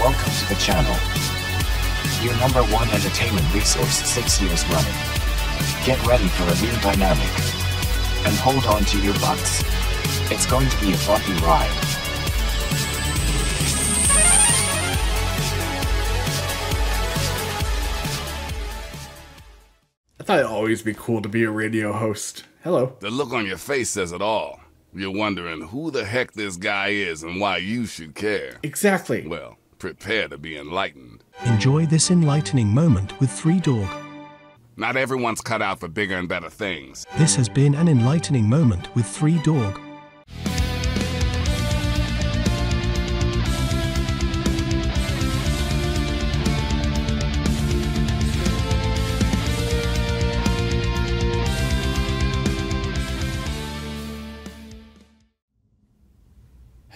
Welcome to the channel. Your number one entertainment resource six years running. Get ready for a new dynamic. And hold on to your butts. It's going to be a bumpy ride. I thought it'd always be cool to be a radio host. Hello. The look on your face says it all. You're wondering who the heck this guy is and why you should care. Exactly. Well, Prepare to be enlightened. Enjoy this enlightening moment with Three Dog. Not everyone's cut out for bigger and better things. This has been an enlightening moment with Three Dog.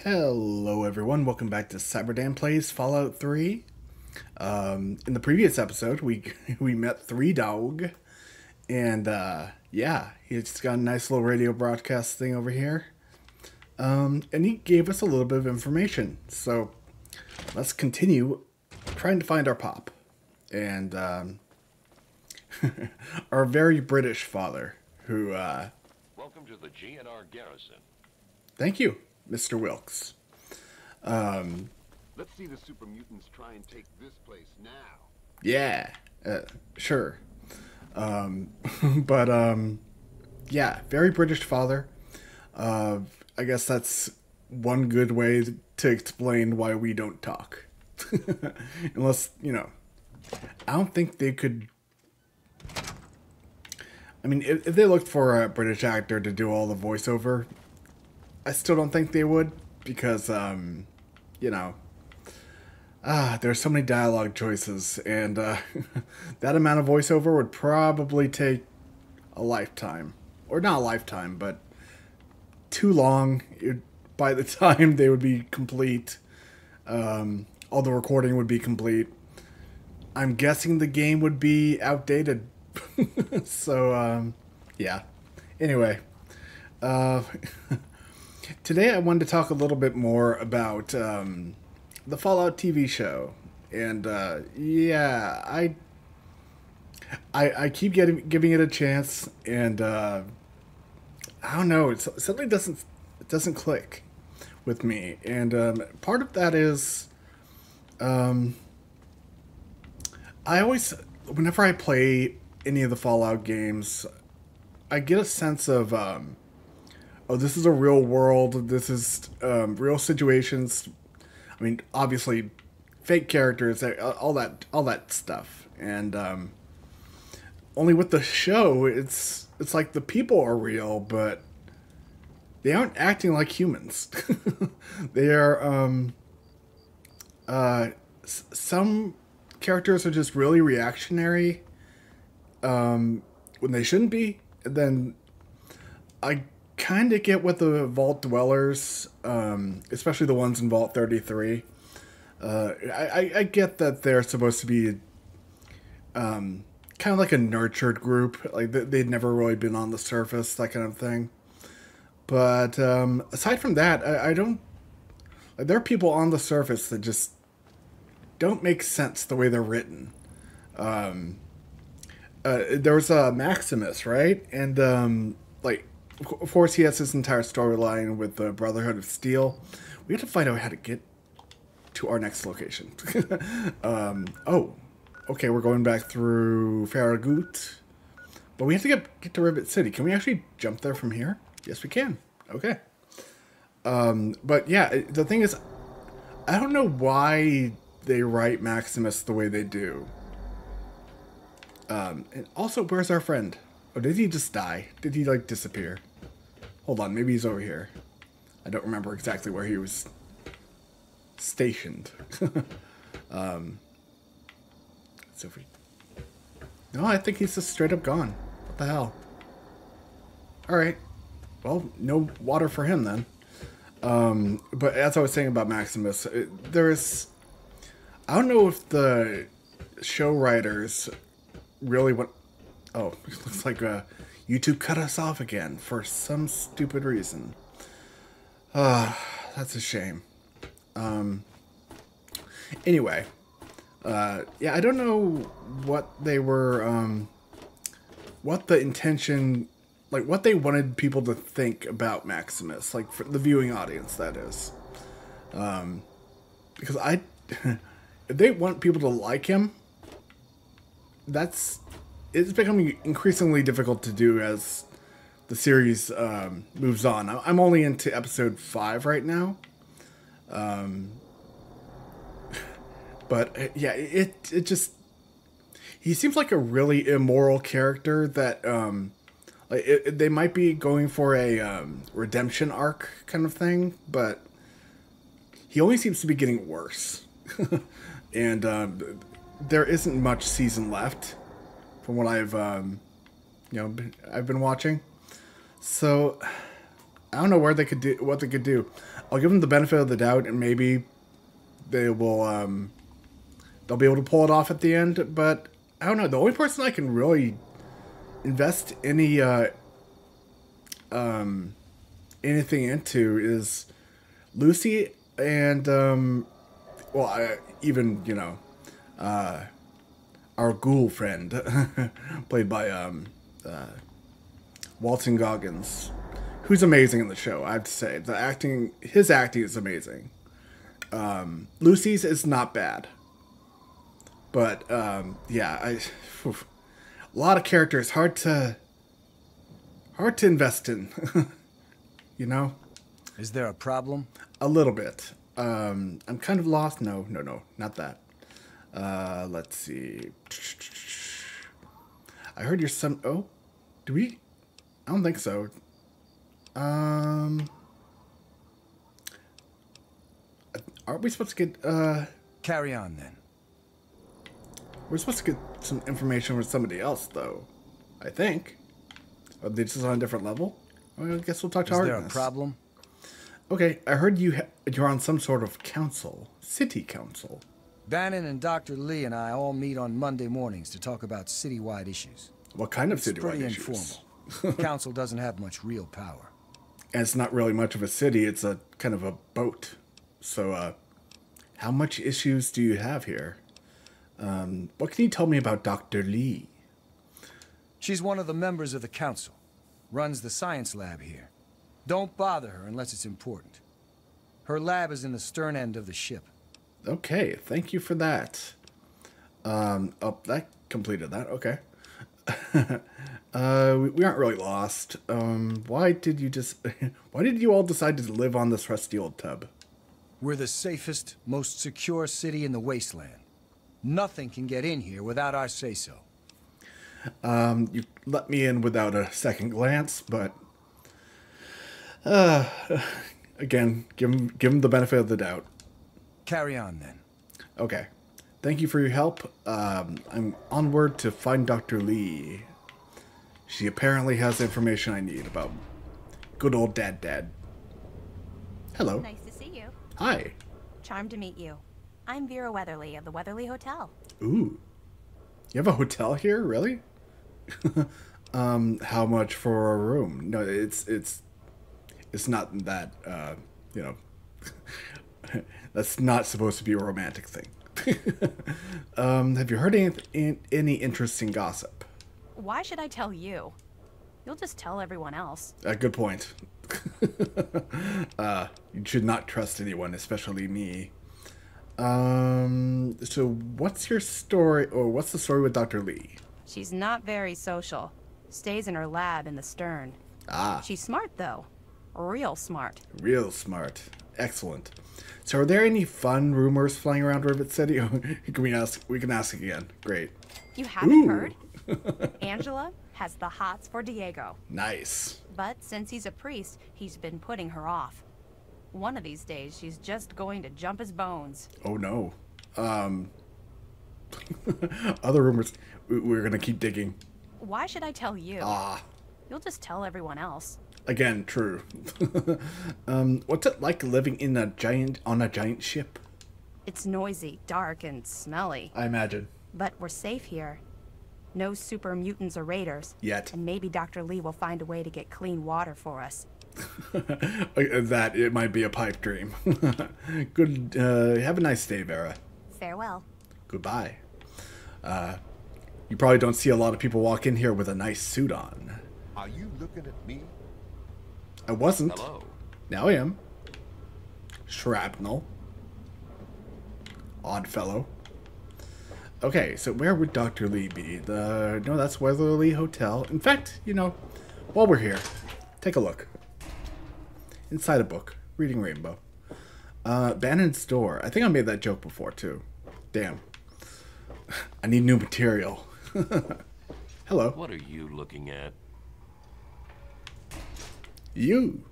Hello, everyone. Welcome back to Cyberdan Plays Fallout 3. Um, in the previous episode, we we met Three Dog, and uh, yeah, he's got a nice little radio broadcast thing over here. Um, and he gave us a little bit of information. So let's continue trying to find our pop and um, our very British father, who uh, Welcome to the GNR Garrison. thank you, Mr. Wilkes. Let's see the super mutants try and take this place now. Yeah, uh, sure. Um, but um, yeah, very British father. Uh, I guess that's one good way to explain why we don't talk. Unless, you know, I don't think they could. I mean, if, if they looked for a British actor to do all the voiceover, I still don't think they would because, um, you know, ah, there's so many dialogue choices, and uh, that amount of voiceover would probably take a lifetime, or not a lifetime, but too long. It, by the time they would be complete, um, all the recording would be complete. I'm guessing the game would be outdated. so, um, yeah. Anyway, uh, today I wanted to talk a little bit more about um, the Fallout TV show, and uh, yeah, I, I, I keep getting giving it a chance, and uh, I don't know, it's something doesn't it doesn't click with me, and um, part of that is, um, I always whenever I play any of the Fallout games, I get a sense of um, oh, this is a real world. This is um, real situations. I mean, obviously, fake characters, uh, all that, all that stuff, and um, only with the show, it's it's like the people are real, but they aren't acting like humans. they are. Um, uh, some characters are just really reactionary um, when they shouldn't be. And then I kind of get what the Vault Dwellers, um, especially the ones in Vault 33. Uh, I, I, get that they're supposed to be um, kind of like a nurtured group. Like they, they'd never really been on the surface, that kind of thing. But um, aside from that, I, I don't. Like, there are people on the surface that just don't make sense the way they're written. Um, uh, there was uh, Maximus, right? And um, like, of course, he has his entire storyline with the Brotherhood of Steel. We have to find out how to get to our next location. um, oh, okay, we're going back through Farragut, but we have to get get to Rivet City. Can we actually jump there from here? Yes, we can. Okay. Um, but yeah, the thing is, I don't know why they write Maximus the way they do. Um, and also, where's our friend? Oh, did he just die? Did he like disappear? Hold on, maybe he's over here. I don't remember exactly where he was stationed. um, if we... No, I think he's just straight up gone. What the hell? Alright. Well, no water for him then. Um, but as I was saying about Maximus, it, there's... I don't know if the show writers really want... Oh, looks like uh, YouTube cut us off again for some stupid reason. Ah, that's a shame. Um, Anyway, uh, yeah, I don't know what they were, um, what the intention, like what they wanted people to think about Maximus, like for the viewing audience, that is. Um, because I, if they want people to like him, that's it's becoming increasingly difficult to do as the series um, moves on. I'm only into episode five right now. Um, but uh, yeah, it it just he seems like a really immoral character that um, like it- they might be going for a um, redemption arc kind of thing, but he only seems to be getting worse. and um, there isn't much season left from what I've um, you know been, I've been watching. So I don't know where they could do what they could do. I'll give them the benefit of the doubt, and maybe they will um, they'll be able to pull it off at the end. But I don't know. The only person I can really invest any uh, um, anything into is Lucy and um, well, I, even you know uh, our ghoul friend, played by um, uh, Walton Goggins, who's amazing in the show. I have to say, the acting, his acting is amazing. Um, Lucy's is not bad, but um, yeah, I phew, a lot of characters hard to hard to invest in. you know, Is there a problem? a little bit. Um, I'm kind of lost. No, no, no, not that. Uh, let's see. I heard your son. Oh, do we? I don't think so. Um, aren't we supposed to get? Uh, Carry on then. we're supposed to get some information from somebody else, though. I think. Are they just on a different level? Well, I guess we'll talk to Is there a problem? Okay, I heard you ha- you're on some sort of council, city council. Bannon and Dr. Li and I all meet on Monday mornings to talk about citywide issues. What kind of It's city pretty issues? informal. The council doesn't have much real power. And it's not really much of a city; it's a kind of a boat. So, uh, how much issues do you have here? Um, what can you tell me about Doctor Li? She's one of the members of the council. Runs the science lab here. Don't bother her unless it's important. Her lab is in the stern end of the ship. Okay, thank you for that. Um, oh, that completed that. Okay. uh, we, we aren't really lost. Um, why did you just? why did you all decide to live on this rusty old tub? We're the safest, most secure city in the wasteland. Nothing can get in here without our say-so. Um, you let me in without a second glance, but uh, again, give him give him the benefit of the doubt. Carry on then. Okay, thank you for your help. Um, I'm onward to find Doctor Li. She apparently has the information I need about good old Dad Dad. Hello. Nice to see you. Hi. Charmed to meet you. I'm Vera Weatherly of the Weatherly Hotel. Ooh. You have a hotel here, really? um, how much for a room? No, it's it's it's not that uh, you know. that's not supposed to be a romantic thing. um, have you heard any, in- any interesting gossip? Why should I tell you? You'll just tell everyone else. Uh, good point. uh, you should not trust anyone, especially me. Um, so what's your story, or what's the story with Dr. Li? She's not very social. Stays in her lab in the stern. Ah, She's smart, though. Real smart. real smart. Excellent. So are there any fun rumors flying around Rivet City? can we ask, we can ask again. Great. You haven't Ooh. heard? Angela has the hots for Diego. Nice. But since he's a priest, he's been putting her off. One of these days, she's just going to jump his bones. Oh no. Um, other rumors. We- We're gonna keep digging. Why should I tell you? Ah, You'll just tell everyone else. Again, true. um, what's it like living in a giant on a giant ship? It's noisy, dark, and smelly. I imagine. But we're safe here. No super mutants or raiders. Yet. And maybe Dr. Li will find a way to get clean water for us. Uh, that it might be a pipe dream. Good. Uh, have a nice day, Vera. Farewell. Goodbye. Uh, you probably don't see a lot of people walk in here with a nice suit on. Are you looking at me? I wasn't. Hello. Now I am. Shrapnel. Odd fellow. Okay, so where would Dr. Li be? The no, that's Weatherly Hotel. In fact, you know, while we're here, take a look. Inside a book, reading Rainbow. Uh, Bannon's store. I think I made that joke before too. Damn. I need new material. Hello. What are you looking at? You.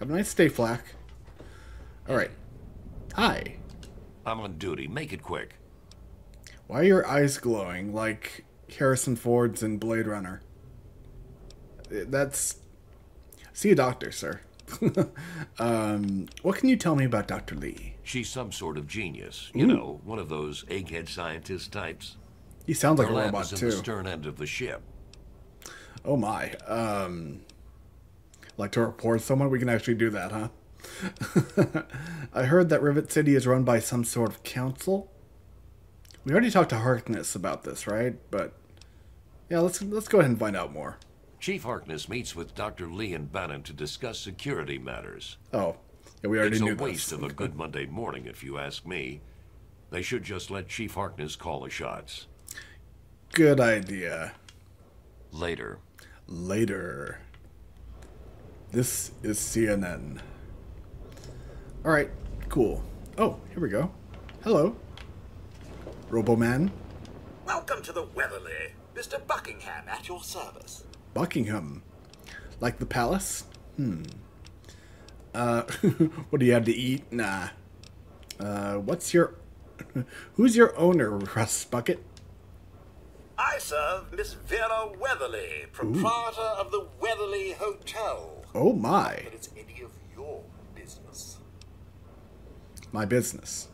Have a nice day, Flak. Alright. Hi. I'm on duty. Make it quick. Why are your eyes glowing like Harrison Ford's in Blade Runner? Uh, That's. See a doctor, sir. um, what can you tell me about Dr. Li? She's some sort of genius. You know, one of those egghead scientist types. He sounds like Her a lab robot, is in too. the stern end of the ship. Oh my. Um, like to report someone? We can actually do that, huh? I heard that Rivet City is run by some sort of council. We already talked to Harkness about this, right? But yeah, let's let's go ahead and find out more. Chief Harkness meets with Dr. Li and Bannon to discuss security matters. Oh, yeah, we already It's knew a waste this. of a good Monday morning, if you ask me. They should just let Chief Harkness call the shots. Good idea. Later. Later. This is CNN. All right, cool. Oh, here we go. Hello, Roboman. Welcome to the Weatherly. Mr. Buckingham at your service. Buckingham. Like the palace? Hmm. Uh, what do you have to eat? Nah. Uh, what's your. Who's your owner, Russ Bucket? I serve Miss Vera Weatherly, proprietor of the Weatherly Hotel. Oh my. But it's any of your business. My business.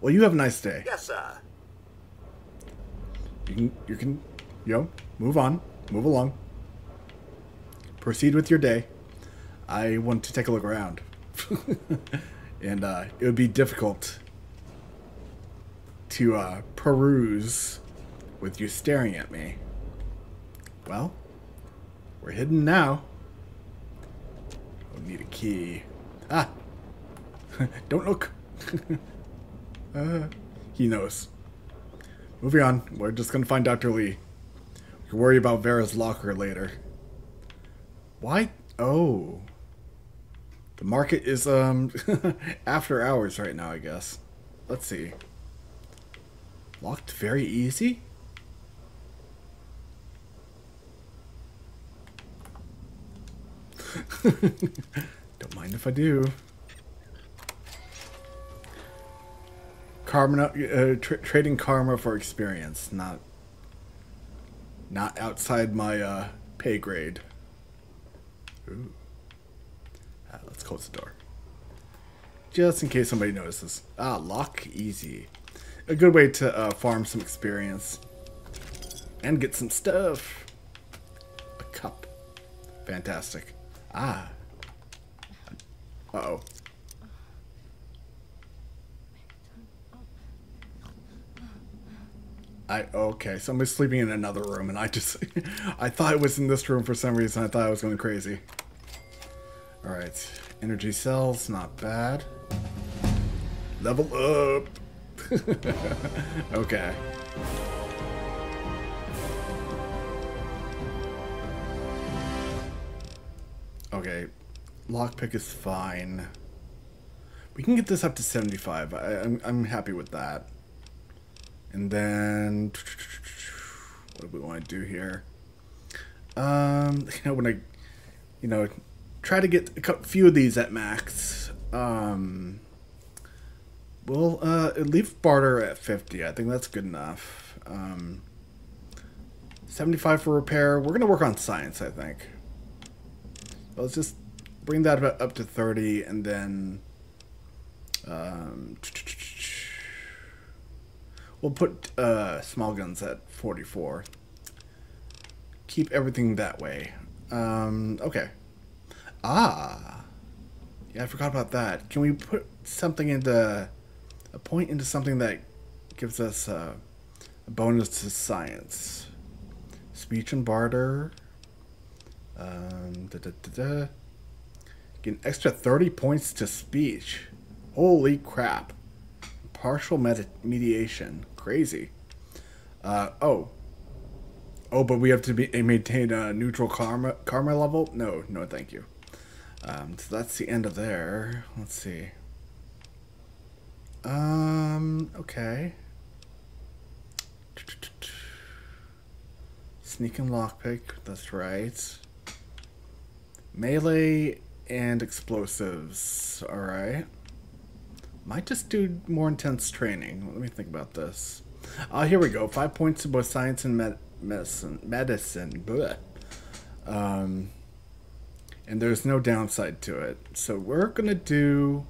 Well, you have a nice day. Yes, sir. You can, you can, you know, move on, move along. Proceed with your day. I want to take a look around. and uh, it would be difficult to uh, peruse with you staring at me. Well, we're hidden now. Don't need a key. Ah! Don't look! uh, he knows. Moving on. We're just gonna find Dr. Li. We can worry about Vera's locker later. Why? Oh. The market is, um, after hours right now, I guess. Let's see. Locked very easy? Don't mind if I do. Karma, uh, tra- trading karma for experience, not not outside my uh, pay grade. Ooh. Ah, let's close the door, just in case somebody notices. Ah, lock easy, a good way to uh, farm some experience and get some stuff. A cup, fantastic. Ah. Uh oh. I okay, somebody's sleeping in another room, and I just I thought it was in this room for some reason. I thought I was going crazy. All right, energy cells, not bad. Level up. okay. Okay, lockpick is fine. We can get this up to 75. I, I'm, I'm happy with that. And then, what do we want to do here? Um, you know, when I, you know, try to get a few of these at max. Um, we'll uh, leave barter at 50. I think that's good enough. Um, 75 for repair. We're gonna work on science, I think. Let's just bring that up to 30, and then. Um, We'll put uh, small guns at 44. Keep everything that way. Um, okay. Ah. Yeah, I forgot about that. Can we put something into a point into something that gives us uh, a bonus to science. Speech and barter. Um, da, da, da. Get an extra 30 points to speech. Holy crap. Partial medi- mediation. Crazy. Uh, oh. Oh, but we have to be maintain a neutral karma karma level? No, no, thank you. Um, so that's the end of there. Let's see. Um, okay. Sneak and lockpick, that's right. Melee and explosives, alright. Might just do more intense training. Let me think about this. Oh, here we go. Five points to both science and med- medicine. Medicine. Blech. Um, and there's no downside to it. So we're gonna do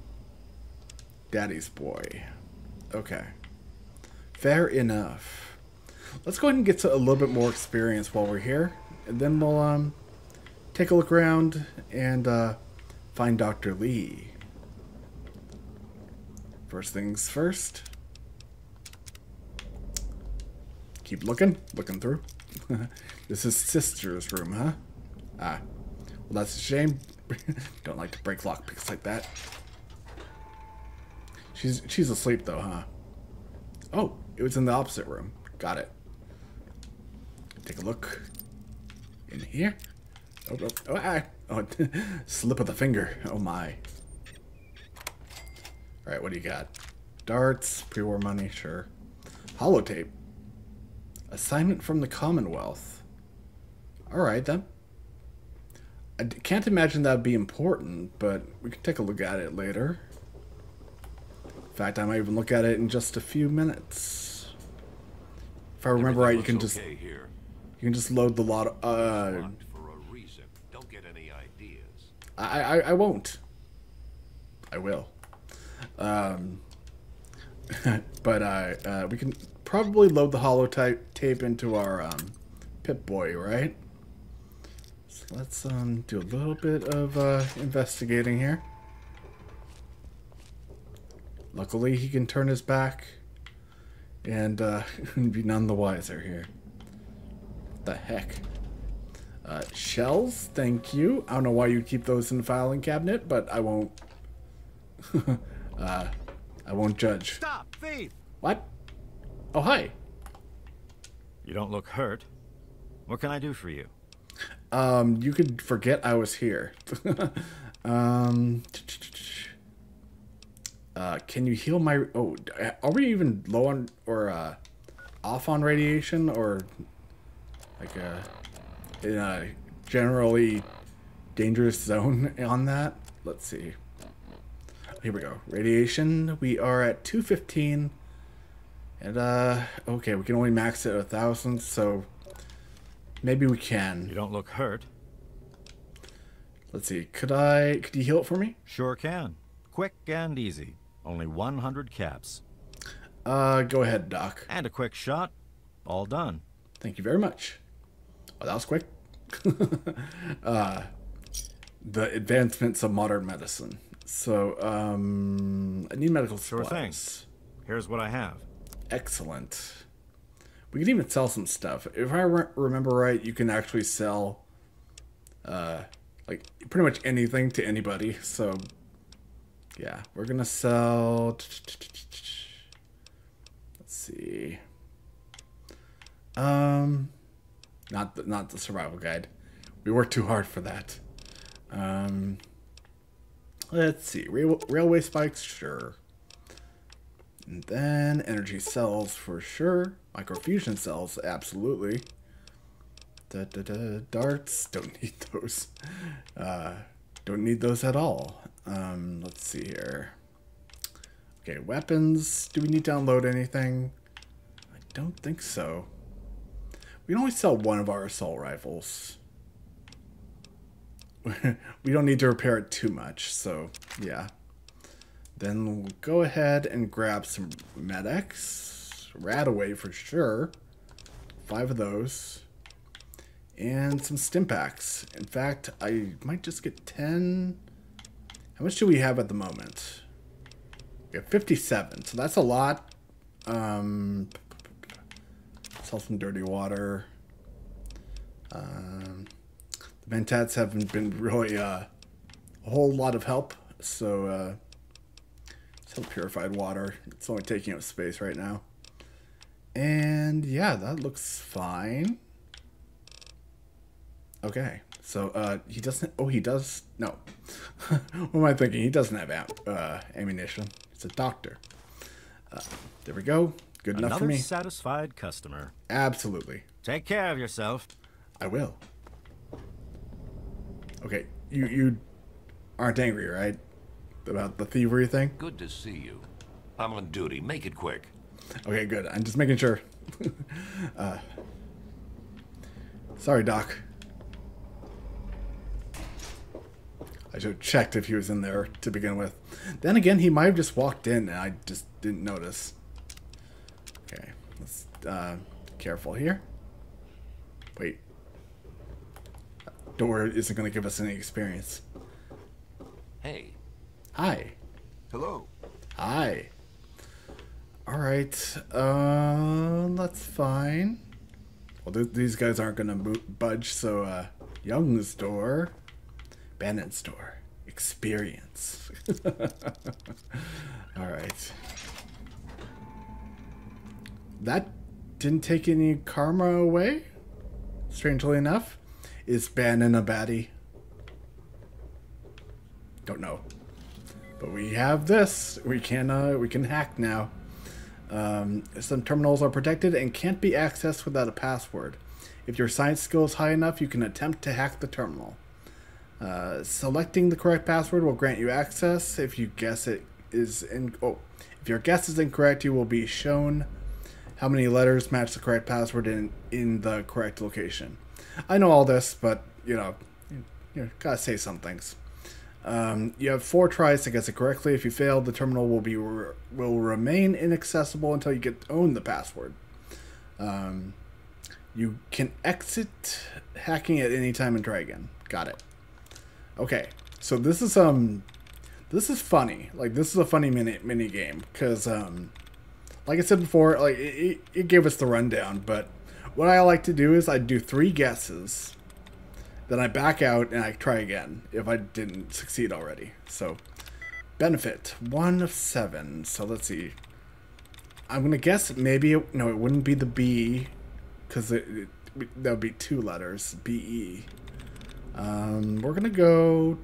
Daddy's Boy. Okay. Fair enough. Let's go ahead and get to a little bit more experience while we're here, and then we'll um take a look around and uh, find Dr. Li. First things first. Keep looking, looking through. this is sister's room, huh? Ah, well, that's a shame. Don't like to break lockpicks like that. She's she's asleep though, huh? Oh, it was in the opposite room. Got it. Take a look. In here. Oh, oh, oh, ah. oh slip of the finger. Oh my. All right, what do you got? Darts, pre-war money, sure. Holotape. Assignment from the Commonwealth. All right, then. I d- can't imagine that'd be important, but we can take a look at it later. In fact, I might even look at it in just a few minutes. If I remember right, you can just here. you can just load the lot. Uh, I, I I won't. I will. Um, but uh, uh, we can probably load the holotype tape into our um, Pip Boy, right? So let's um, do a little bit of uh, investigating here. Luckily, he can turn his back and uh, be none the wiser here. The heck? Uh, shells, thank you. I don't know why you keep those in the filing cabinet, but I won't. uh, I won't judge. Stop, thief! What? Oh, hi. You don't look hurt. What can I do for you? Um, you could forget I was here. um, uh, can you heal my? Oh, are we even low on or uh, off on radiation or like a in a generally dangerous zone on that? Let's see. Here we go. Radiation. We are at 215. And, uh, okay, we can only max it at a thousand, so maybe we can. You don't look hurt. Let's see. Could I, could you heal it for me? Sure can. Quick and easy. Only 100 caps. Uh, go ahead, Doc. And a quick shot. All done. Thank you very much. Oh, that was quick. uh, the advancements of modern medicine. So, um, I need medical Sure supplies. thing. Here's what I have. Excellent. We can even sell some stuff. If I re- remember right, you can actually sell, uh, like pretty much anything to anybody. So, yeah, we're gonna sell. Let's see. Um, not the, not the survival guide. We worked too hard for that. Um, let's see. Rail- railway spikes, sure. And then energy cells for sure. Microfusion cells, absolutely. Da, da, da. Darts, don't need those. Uh, don't need those at all. Um, let's see here. Okay, weapons. Do we need to download anything? I don't think so. We can only sell one of our assault rifles. we don't need to repair it too much, so yeah. Then we'll go ahead and grab some medics. Radaway for sure. Five of those. And some stimpaks. In fact, I might just get 10. How much do we have at the moment? We have 57. So that's a lot. Um, sell some dirty water. Um, the Mentats haven't been really uh, a whole lot of help. So, uh, sell purified water. It's only taking up space right now. And yeah, that looks fine. Okay, so uh, he doesn't. Oh, he does. No, what am I thinking? He doesn't have am, uh, ammunition. It's a doctor. Uh, there we go. Good enough Another for me. satisfied customer. Absolutely, Take care of yourself. I will. Okay, you you aren't angry, right? About the thievery thing? Good to see you. I'm on duty. Make it quick. Okay, good. I'm just making sure. uh, sorry, Doc. I should have checked if he was in there to begin with. Then again, he might have just walked in and I just didn't notice. Okay, let's uh, careful here. Wait. Door isn't going to give us any experience. Hey. Hi. Hello. Hi. All right. Uh, that's fine. Well, th these guys aren't gonna budge. So, uh, Young's door, Bannon's door, experience. All right. That didn't take any karma away. Strangely enough, is Bannon a baddie? Don't know. But we have this. We can uh, we can hack now. Um, some terminals are protected and can't be accessed without a password. If your science skill is high enough, you can attempt to hack the terminal. Uh, selecting the correct password will grant you access. If you guess it is in oh, if your guess is incorrect, you will be shown how many letters match the correct password in in the correct location. I know all this, but you know, you, gotta say some things. Um, you have four tries to guess it correctly. If you fail, the terminal will be re- will remain inaccessible until you get own the password. Um, you can exit hacking at any time and try again. Got it. Okay, so this is um, this is funny. Like this is a funny mini mini game because um, like I said before, like it, it gave us the rundown. But what I like to do is I do three guesses then I back out and I try again if I didn't succeed already. So, benefit one of seven. So let's see. I'm gonna guess maybe it, no, it wouldn't be the B, because it, it, that would be two letters. B E. Um, we're gonna go.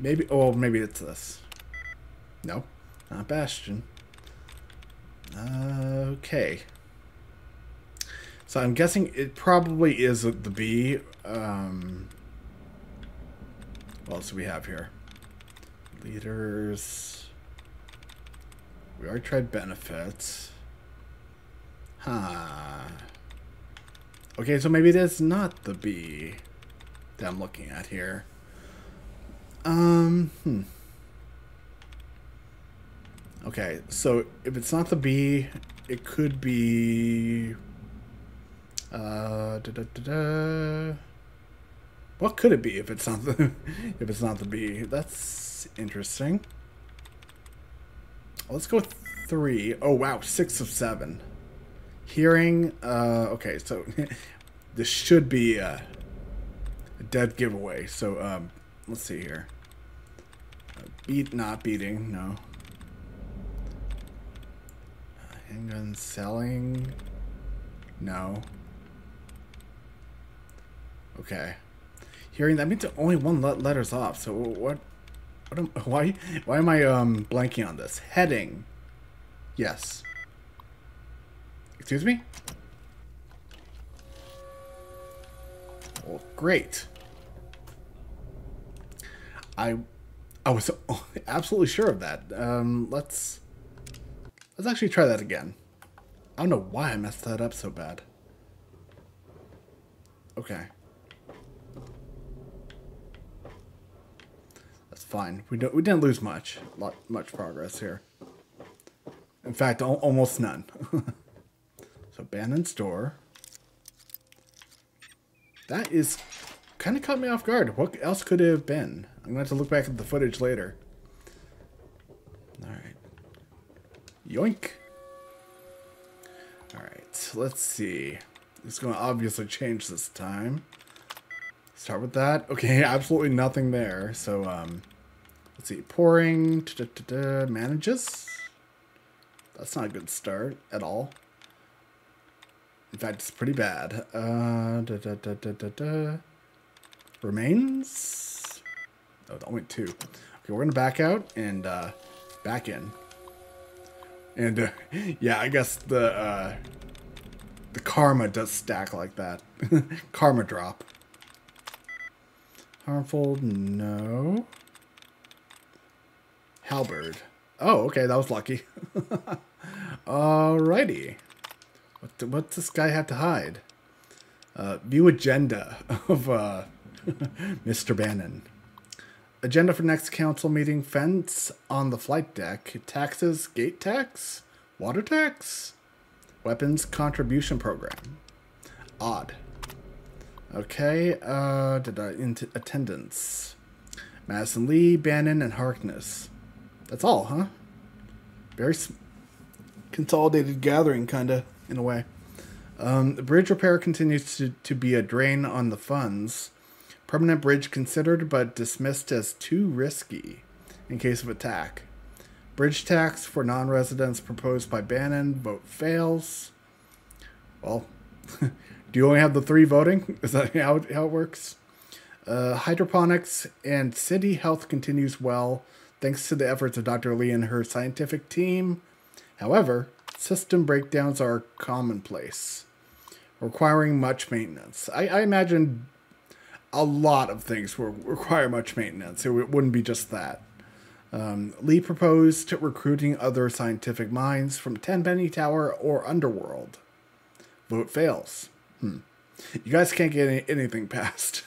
Maybe oh maybe it's this. No, not Bastion. Okay. So I'm guessing it probably is the B. Um, what else do we have here? Leaders. We already tried benefits. Huh. Okay, so maybe that's not the B that I'm looking at here. Um, hmm. Okay, so if it's not the B, it could be... Uh, da, da, da. What could it be if it's not the if it's not the B? That's interesting. Let's go three. Oh wow, six of seven. Hearing. Uh, okay, so this should be a, a dead giveaway. So um, let's see here. Uh, beat, not beating. No. Uh, handgun selling. No. Okay. Hearing that means only one le letter's off. So what? What am, why? Why am I um blanking on this? Heading. Yes. Excuse me. Well, great. I I was absolutely sure of that. Um, let's let's actually try that again. I don't know why I messed that up so bad. Okay. That's fine. We don't we didn't lose much lot, much progress here. In fact, al almost none. so abandoned store. That is kind of caught me off guard. What else could it have been? I'm going to have to look back at the footage later. All right. Yoink. Alright, let's see. It's going to obviously change this time. Start with that. Okay, absolutely nothing there. So, um, let's see. Pouring, da, da, da, manages. That's not a good start at all. In fact, it's pretty bad. Uh, da, da, da, da, da, da. Remains. Oh, only two. Okay, we're gonna back out and uh, back in. And uh, yeah, I guess the uh, the karma does stack like that. karma drop. Harmful, no. Halberd. Oh, okay, that was lucky. Alrighty. What the, what's this guy have to hide? Uh, view agenda of uh, Mr. Bannon. Agenda for next council meeting: fence on the flight deck, taxes, gate tax, water tax, weapons contribution program. Odd. Okay. Uh, did I into attendance? Madison Li, Bannon, and Harkness. That's all, huh? Very consolidated gathering, kind of, in a way. Um, the bridge repair continues to, to be a drain on the funds. Permanent bridge considered but dismissed as too risky in case of attack. Bridge tax for non residents proposed by Bannon. Vote fails. Well, do you only have the three voting? Is that how it, how it works? Uh, hydroponics and city health continues well thanks to the efforts of Dr. Li and her scientific team. However, system breakdowns are commonplace, requiring much maintenance. I, I imagine a lot of things will require much maintenance. It wouldn't be just that. Um, Li proposed recruiting other scientific minds from Tenpenny Tower or Underworld. Vote fails. Hmm. You guys can't get any, anything passed.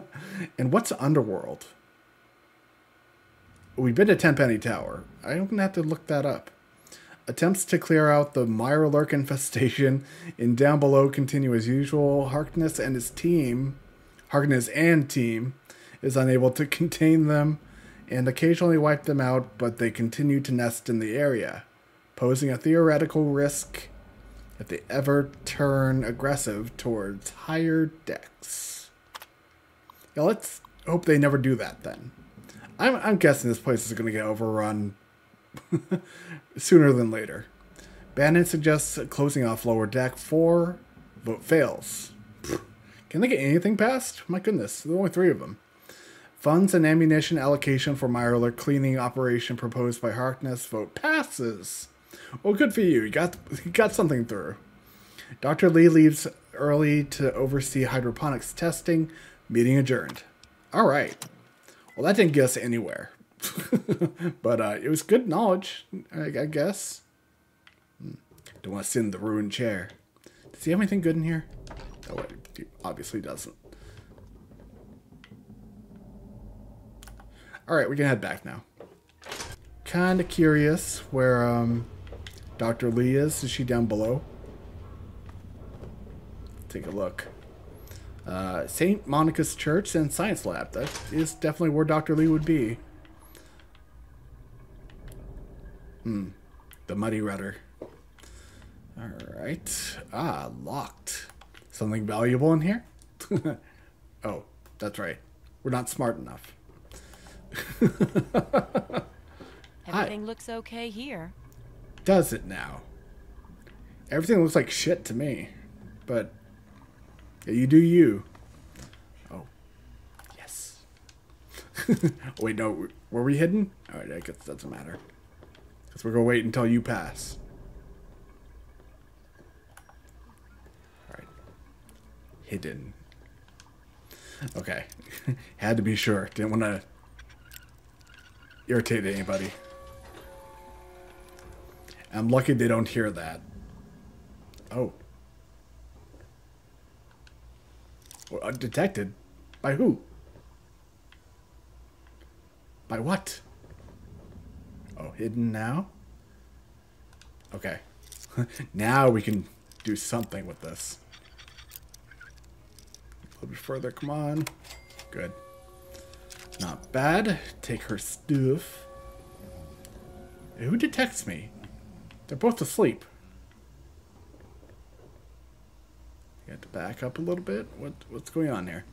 and what's Underworld? We've been to Tenpenny Tower. I'm going to have to look that up. Attempts to clear out the Mirelurk infestation in down below continue as usual. Harkness and his team, Harkness and team, is unable to contain them and occasionally wipe them out, but they continue to nest in the area, posing a theoretical risk if they ever turn aggressive towards higher decks. Yeah, let's hope they never do that then. I'm, I'm guessing this place is going to get overrun sooner than later. Bannon suggests closing off lower deck 4. Vote fails. Can they get anything passed? My goodness, there are only three of them. Funds and ammunition allocation for Mirelurk cleaning operation proposed by Harkness. Vote passes. Well, good for you. You got you got something through. Dr. Li leaves early to oversee hydroponics testing. Meeting adjourned. All right. Well, that didn't get us anywhere. but uh, it was good knowledge, I, I guess. Hmm. Don't want to sit in the ruined chair. Does he have anything good in here? Oh, he obviously doesn't. Alright, we can head back now. Kinda curious where um, Dr. Li is. Is she down below? Take a look. Uh, St. Monica's Church and Science Lab. That is definitely where Dr. Li would be. Hmm. The Muddy Rudder. Alright. Ah, locked. Something valuable in here? oh, that's right. We're not smart enough. Everything Hi. looks okay here. Does it now? Everything looks like shit to me. But yeah, you do you. Oh. Yes. Wait, no. Were we hidden? Alright, I guess that doesn't matter. Because we're going to wait until you pass. Hidden. Okay. Had to be sure. Didn't want to irritate anybody. I'm lucky they don't hear that. Oh. Well, uh, detected? By who? By what? Oh, hidden now? Okay. now we can do something with this. Little bit further, come on. Good. Not bad. Take her stuff. Who detects me? They're both asleep. You have to back up a little bit. What what's going on here?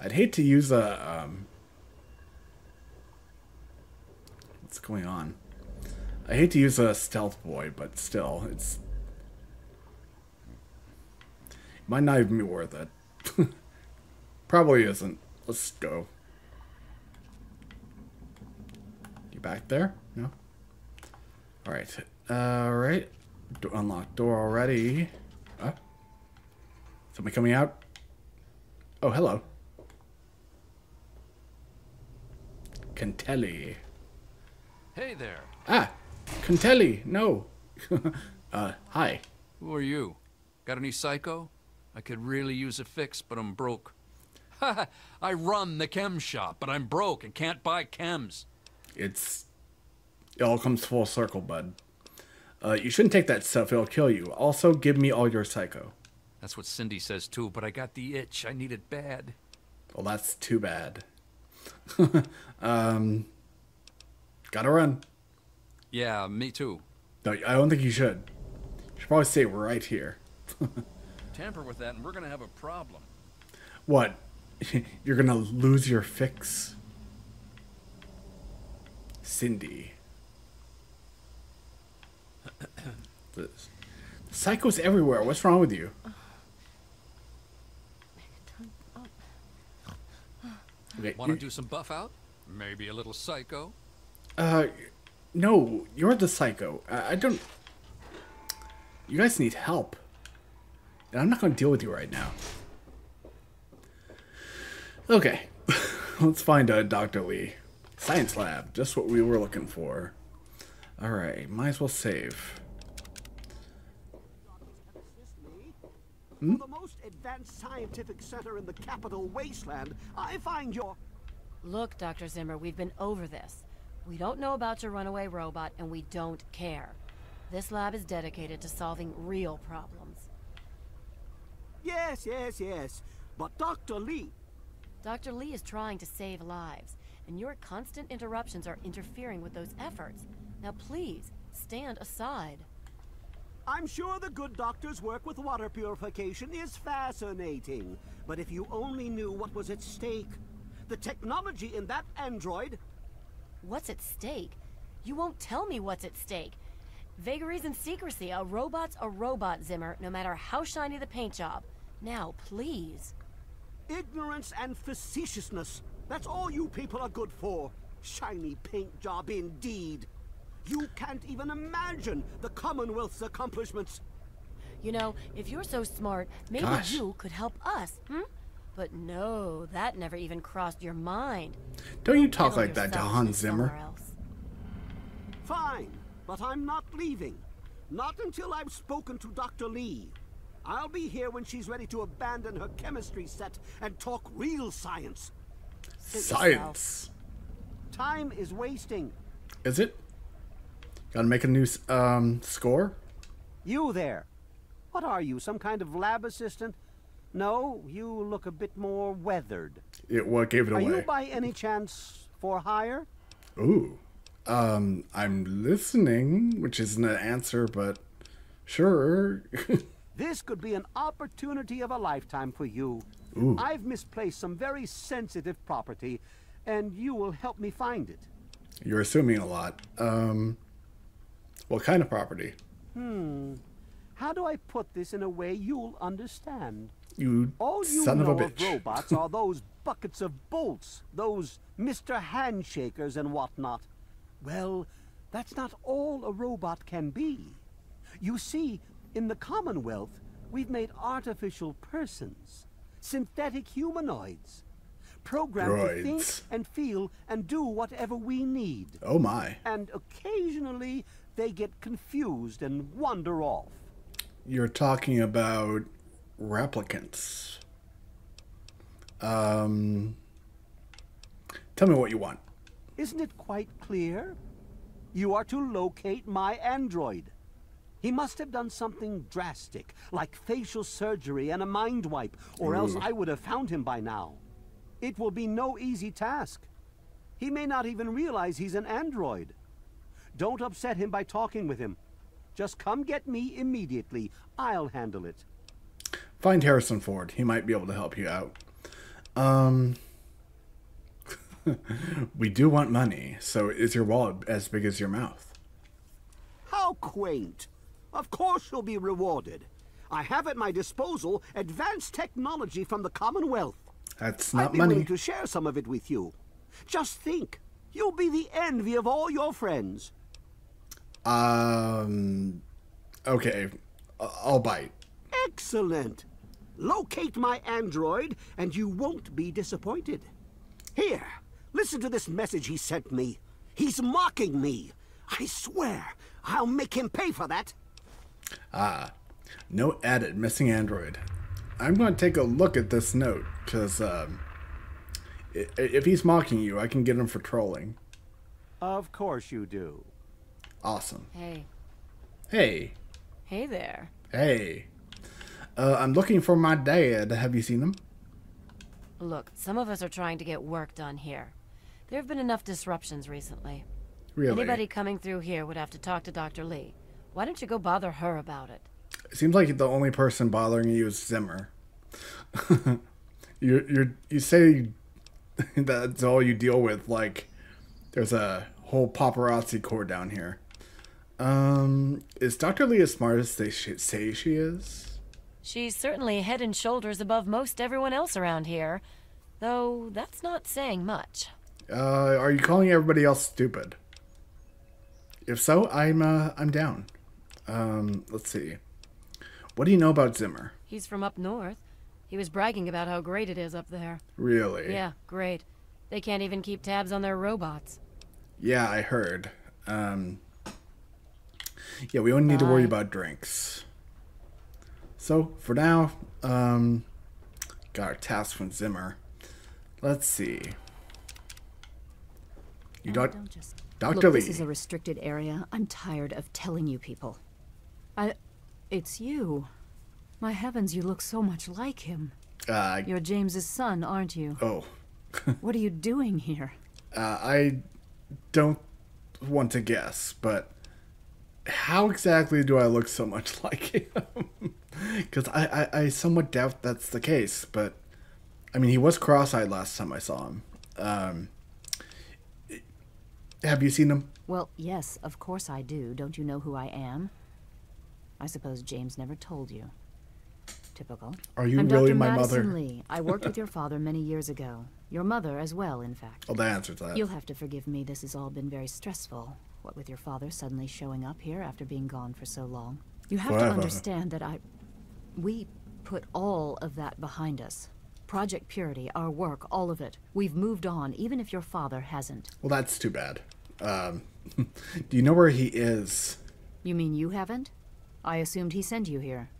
I'd hate to use a um, what's going on? I hate to use a stealth boy, but still, it's it might not even be worth it. Probably isn't. Let's go. You back there? No. All right. All right. Do unlock door already. Huh? Somebody coming out? Oh, hello. Cantelli. Hey there. Ah, Cantelli. No. uh, hi. Who are you? Got any psycho? I could really use a fix, but I'm broke. I run the chem shop, but I'm broke and can't buy chems. It's it all comes full circle, bud. Uh, you shouldn't take that stuff; it'll kill you. Also, give me all your psycho. That's what Cindy says too, but I got the itch. I need it bad. Well, that's too bad. um, gotta run. Yeah, me too. No, I don't think you should. You should probably stay right here. Tamper with that, and we're gonna have a problem. What? You're gonna lose your fix? Cindy. the psychos everywhere. What's wrong with you? Okay, Want to do some buff out? Maybe a little psycho? Uh, no, you're the psycho. I, I don't. You guys need help. And I'm not going to deal with you right now. Okay, let's find uh, Dr. Li. Science lab, just what we were looking for. Alright, might as well save. Hmm? the most advanced scientific center in the capital wasteland, I find your... Look, Dr. Zimmer, we've been over this. We don't know about your runaway robot, and we don't care. This lab is dedicated to solving real problems. Yes, yes, yes. But Dr. Li... Dr. Li is trying to save lives, and your constant interruptions are interfering with those efforts. Now please, stand aside. I'm sure the good doctor's work with water purification is fascinating. But if you only knew what was at stake, the technology in that android... What's at stake? You won't tell me what's at stake. Vagaries and secrecy. A robot's a robot, Zimmer, no matter how shiny the paint job. Now, please. Ignorance and facetiousness. That's all you people are good for. Shiny paint job indeed. You can't even imagine the Commonwealth's accomplishments. You know, if you're so smart, maybe Gosh. you could help us, hmm? But no, that never even crossed your mind. Don't you talk like that to Hans Zimmer. Fine, but I'm not leaving. Not until I've spoken to Dr. Li. I'll be here when she's ready to abandon her chemistry set and talk real science. Science. Time is wasting. Is it? Gotta make a new um, score? You there. What are you, some kind of lab assistant? No, you look a bit more weathered. It, what gave it are away? Are you by any chance for hire? Ooh. Um, I'm listening, which isn't an answer, but sure. this could be an opportunity of a lifetime for you. Ooh. I've misplaced some very sensitive property, and you will help me find it. You're assuming a lot. Um, what kind of property? Hmm. How do I put this in a way you'll understand? You All you son know of a bitch. Of robots are those buckets of bolts, those Mr. Handshakers and whatnot. Well, that's not all a robot can be. You see, in the Commonwealth, we've made artificial persons, synthetic humanoids, programmed Droids. to think and feel and do whatever we need. Oh my. And occasionally, they get confused and wander off. You're talking about replicants. Um, tell me what you want. Isn't it quite clear? You are to locate my android. He must have done something drastic, like facial surgery and a mind wipe, or Ooh. else I would have found him by now. It will be no easy task. He may not even realize he's an android. Don't upset him by talking with him. Just come get me immediately. I'll handle it. Find Harrison Ford. He might be able to help you out. Um, we do want money. So is your wallet as big as your mouth? How quaint. Of course you'll be rewarded. I have at my disposal advanced technology from the Commonwealth. That's not I'd be money. willing to share some of it with you. Just think, you'll be the envy of all your friends. Um, okay, I'll bite. Excellent. Locate my android, and you won't be disappointed. Here, listen to this message he sent me. He's mocking me. I swear, I'll make him pay for that. Ah, note added, missing android. I'm going to take a look at this note because um, if he's mocking you, I can get him for trolling. Of course you do. Awesome. Hey. Hey, Hey there. hey. Uh, I'm looking for my dad. Have you seen him? Look, some of us are trying to get work done here. There have been enough disruptions recently. Really? Anybody coming through here would have to talk to Dr. Li. Why don't you go bother her about it? It seems like the only person bothering you is Zimmer. you you you say that's all you deal with. Like there's a whole paparazzi corps down here. Um, is Doctor Li as smart as they sh- say she is? She's certainly head and shoulders above most everyone else around here. Though that's not saying much. Uh, are you calling everybody else stupid? If so, I'm uh, I'm down. Um, let's see. What do you know about Zimmer? He's from up north. He was bragging about how great it is up there. Really? Yeah, great. They can't even keep tabs on their robots. Yeah, I heard. Um, yeah, we only need to worry about drinks. So for now, um, got our task from Zimmer. Let's see. You doc- Don't just. Dr. Look, Li. this is a restricted area. I'm tired of telling you people. I. It's you. My heavens, you look so much like him. Uh, You're James's son, aren't you? oh, What are you doing here? uh, I don't want to guess, but how exactly do I look so much like him? Because I, I, I somewhat doubt that's the case, but I mean, he was cross eyed last time I saw him. Um, have you seen him? Well, yes, of course I do. Don't you know who I am? I suppose James never told you. Typical. Are you I'm really Dr. my Madison mother? Li. I worked with your father many years ago. Your mother as well, in fact. Oh, that answers that. You'll have to forgive me. This has all been very stressful. What with your father suddenly showing up here after being gone for so long. You have to understand that I. We put all of that behind us. Project Purity, our work, all of it. We've moved on, even if your father hasn't. Well, that's too bad. Um, do you know where he is? You mean you haven't? I assumed he sent you here.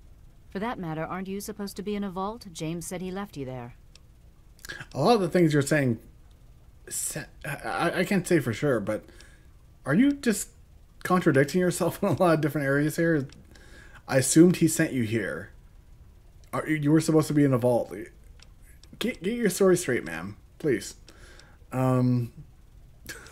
For that matter, aren't you supposed to be in a vault? James said he left you there. A lot of the things you're saying, I, I can't say for sure, but are you just contradicting yourself in a lot of different areas here? I assumed he sent you here. Are, you were supposed to be in a vault. Get, get your story straight, ma'am. Please. Um,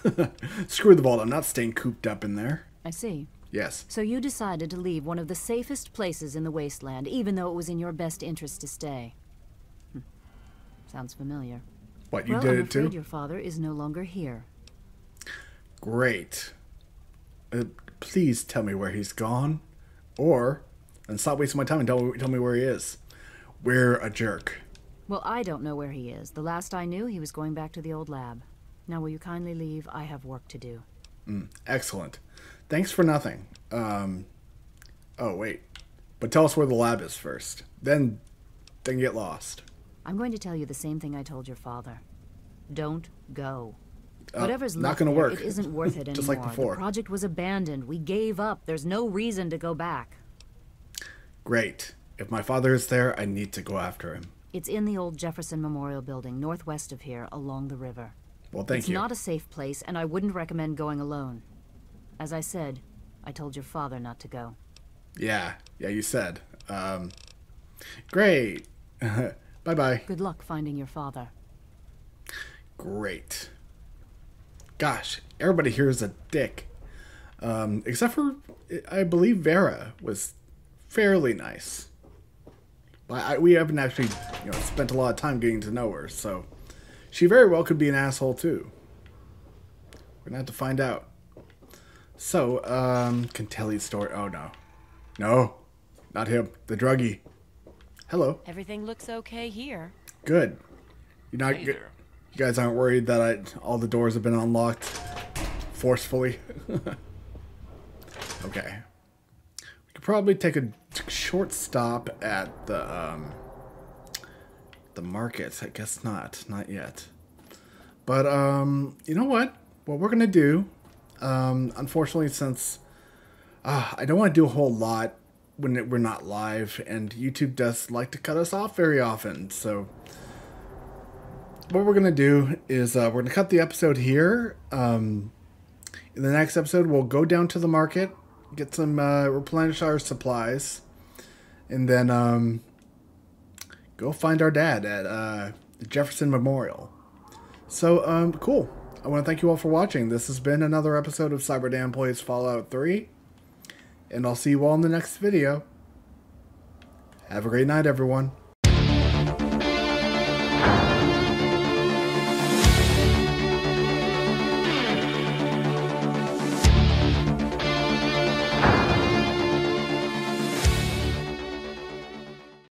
screw the vault. I'm not staying cooped up in there. I see. Yes. So you decided to leave one of the safest places in the wasteland, even though it was in your best interest to stay. Hm. Sounds familiar. What, you well, did I'm it too? your father is no longer here. Great. Uh, please tell me where he's gone. Or, and stop wasting my time and tell, tell me where he is. We're a jerk. Well, I don't know where he is. The last I knew, he was going back to the old lab. Now, will you kindly leave? I have work to do. Mm, excellent. Thanks for nothing. Um, oh, wait. But tell us where the lab is first. Then, then get lost. I'm going to tell you the same thing I told your father. Don't go. Uh, Whatever's not left going to work. It isn't worth it anymore. Just like before. The project was abandoned. We gave up. There's no reason to go back. Great. If my father is there, I need to go after him. It's in the old Jefferson Memorial Building, northwest of here, along the river. Well, thank it's you. It's not a safe place, and I wouldn't recommend going alone. As I said, I told your father not to go. Yeah, yeah, you said. Um, great. bye bye. Good luck finding your father. Great. Gosh, everybody here is a dick. Um, except for, I believe Vera was fairly nice. But I, we haven't actually, you know, spent a lot of time getting to know her, so she very well could be an asshole too. We're gonna have to find out. So, um, Cantelli's story. Oh no, no, not him. The druggie. Hello. Everything looks okay here. Good. You're not. Hey good. You guys aren't worried that I, all the doors have been unlocked forcefully. okay. We could probably take a short stop at the um, the market. I guess not. Not yet. But um, you know what? What we're gonna do? Um, unfortunately, since uh, I don't want to do a whole lot when it, we're not live, and YouTube does like to cut us off very often. So what we're gonna do is uh, we're gonna cut the episode here. Um, in the next episode, we'll go down to the market, get some uh, replenish our supplies, and then um, go find our dad at uh, the Jefferson Memorial. So um, cool. I want to thank you all for watching. This has been another episode of CyberDan Plays Fallout 3, and I'll see you all in the next video. Have a great night, everyone.